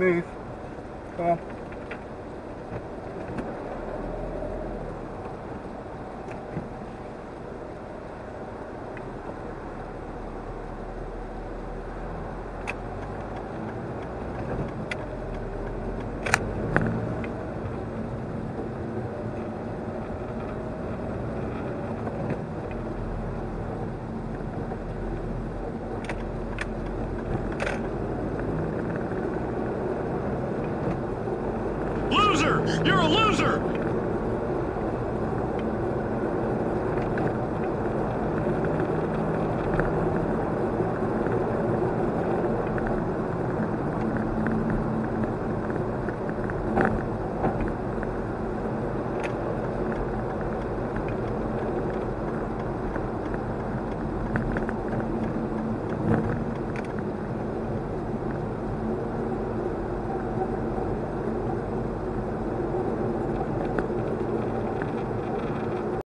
Move. Come on. Loser! You're a loser!